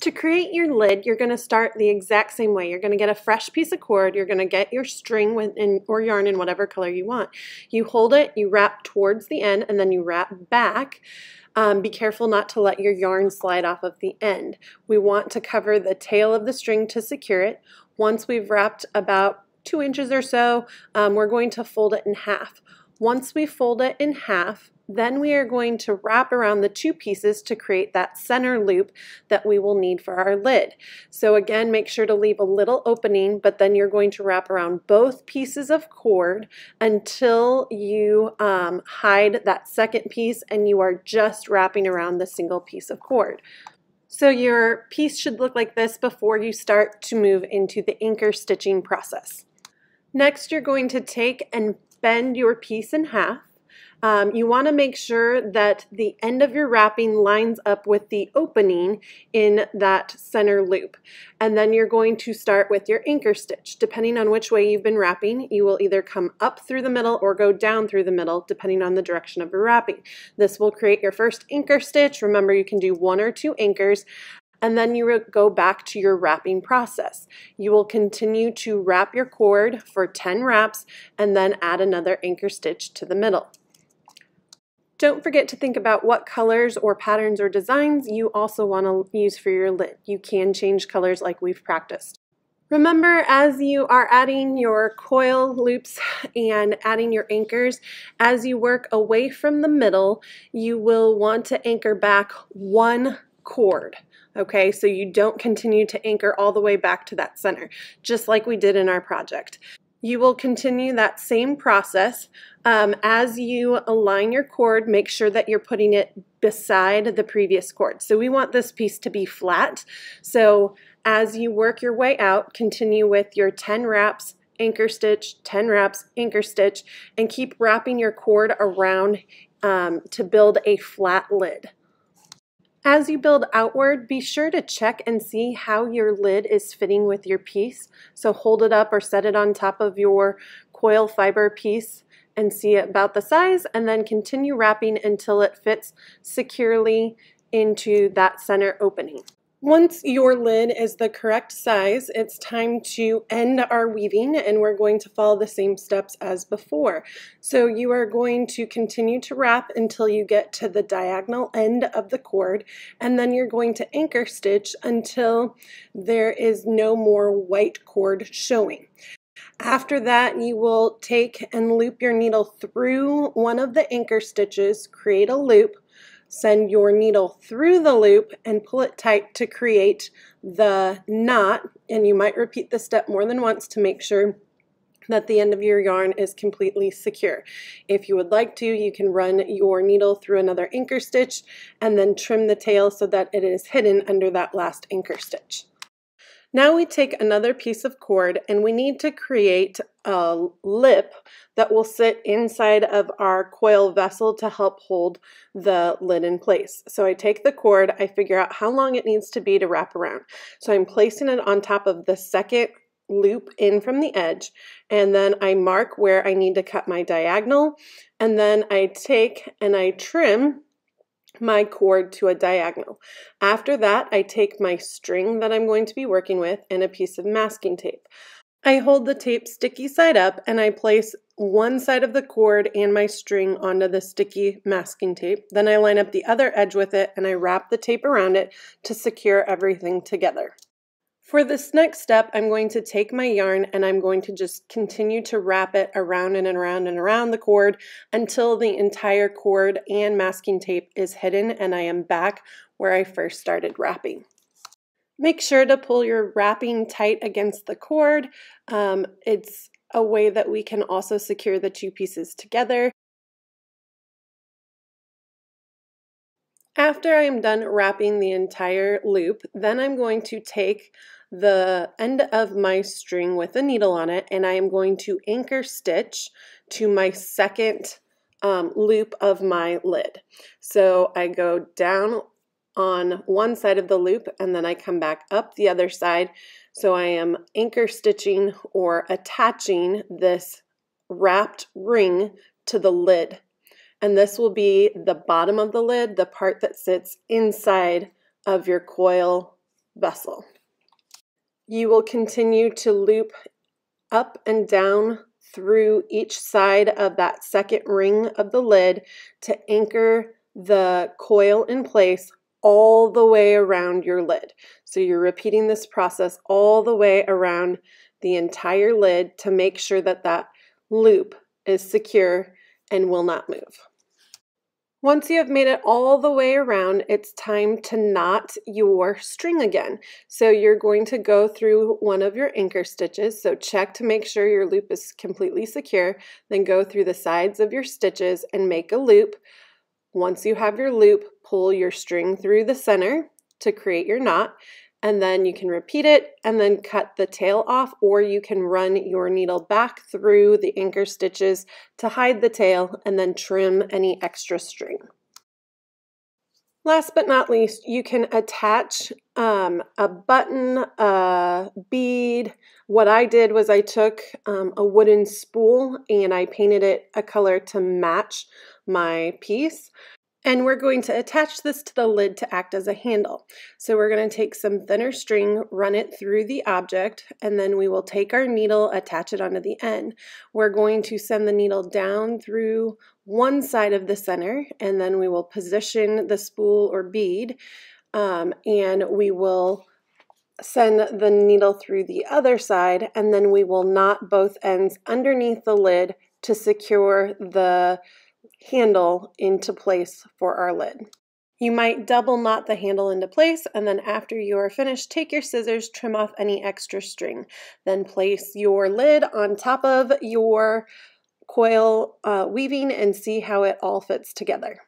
To create your lid, you're going to start the exact same way. You're going to get a fresh piece of cord. You're going to get your string in, or yarn in whatever color you want. You hold it, you wrap towards the end, and then you wrap back. Um, be careful not to let your yarn slide off of the end. We want to cover the tail of the string to secure it. Once we've wrapped about two inches or so, um, we're going to fold it in half. Once we fold it in half, then we are going to wrap around the two pieces to create that center loop that we will need for our lid. So again, make sure to leave a little opening, but then you're going to wrap around both pieces of cord until you um, hide that second piece and you are just wrapping around the single piece of cord. So your piece should look like this before you start to move into the anchor stitching process. Next, you're going to take and bend your piece in half um, you want to make sure that the end of your wrapping lines up with the opening in that center loop. And then you're going to start with your anchor stitch. Depending on which way you've been wrapping, you will either come up through the middle or go down through the middle, depending on the direction of your wrapping. This will create your first anchor stitch. Remember, you can do one or two anchors and then you go back to your wrapping process. You will continue to wrap your cord for 10 wraps and then add another anchor stitch to the middle. Don't forget to think about what colors or patterns or designs you also want to use for your lid. You can change colors like we've practiced. Remember, as you are adding your coil loops and adding your anchors, as you work away from the middle, you will want to anchor back one cord. Okay, so you don't continue to anchor all the way back to that center, just like we did in our project. You will continue that same process. Um, as you align your cord, make sure that you're putting it beside the previous cord. So we want this piece to be flat. So as you work your way out, continue with your 10 wraps, anchor stitch, 10 wraps, anchor stitch, and keep wrapping your cord around um, to build a flat lid. As you build outward, be sure to check and see how your lid is fitting with your piece. So hold it up or set it on top of your coil fiber piece and see about the size and then continue wrapping until it fits securely into that center opening. Once your lid is the correct size, it's time to end our weaving and we're going to follow the same steps as before. So you are going to continue to wrap until you get to the diagonal end of the cord and then you're going to anchor stitch until there is no more white cord showing. After that, you will take and loop your needle through one of the anchor stitches, create a loop, Send your needle through the loop and pull it tight to create the knot. And you might repeat this step more than once to make sure that the end of your yarn is completely secure. If you would like to, you can run your needle through another anchor stitch and then trim the tail so that it is hidden under that last anchor stitch. Now we take another piece of cord and we need to create a lip that will sit inside of our coil vessel to help hold the lid in place. So I take the cord, I figure out how long it needs to be to wrap around. So I'm placing it on top of the second loop in from the edge and then I mark where I need to cut my diagonal and then I take and I trim my cord to a diagonal. After that, I take my string that I'm going to be working with and a piece of masking tape. I hold the tape sticky side up and I place one side of the cord and my string onto the sticky masking tape. Then I line up the other edge with it and I wrap the tape around it to secure everything together. For this next step, I'm going to take my yarn and I'm going to just continue to wrap it around and around and around the cord until the entire cord and masking tape is hidden and I am back where I first started wrapping. Make sure to pull your wrapping tight against the cord. Um, it's a way that we can also secure the two pieces together. After I am done wrapping the entire loop, then I'm going to take the end of my string with a needle on it and I am going to anchor stitch to my second um, loop of my lid. So I go down on one side of the loop and then I come back up the other side. So I am anchor stitching or attaching this wrapped ring to the lid. And this will be the bottom of the lid, the part that sits inside of your coil vessel. You will continue to loop up and down through each side of that second ring of the lid to anchor the coil in place all the way around your lid. So you're repeating this process all the way around the entire lid to make sure that that loop is secure and will not move. Once you have made it all the way around, it's time to knot your string again. So you're going to go through one of your anchor stitches. So check to make sure your loop is completely secure. Then go through the sides of your stitches and make a loop. Once you have your loop, pull your string through the center to create your knot and then you can repeat it and then cut the tail off or you can run your needle back through the anchor stitches to hide the tail and then trim any extra string. Last but not least, you can attach um, a button, a bead. What I did was I took um, a wooden spool and I painted it a color to match my piece. And we're going to attach this to the lid to act as a handle. So we're going to take some thinner string, run it through the object, and then we will take our needle, attach it onto the end. We're going to send the needle down through one side of the center, and then we will position the spool or bead, um, and we will send the needle through the other side, and then we will knot both ends underneath the lid to secure the handle into place for our lid. You might double knot the handle into place and then after you are finished, take your scissors, trim off any extra string. Then place your lid on top of your coil uh, weaving and see how it all fits together.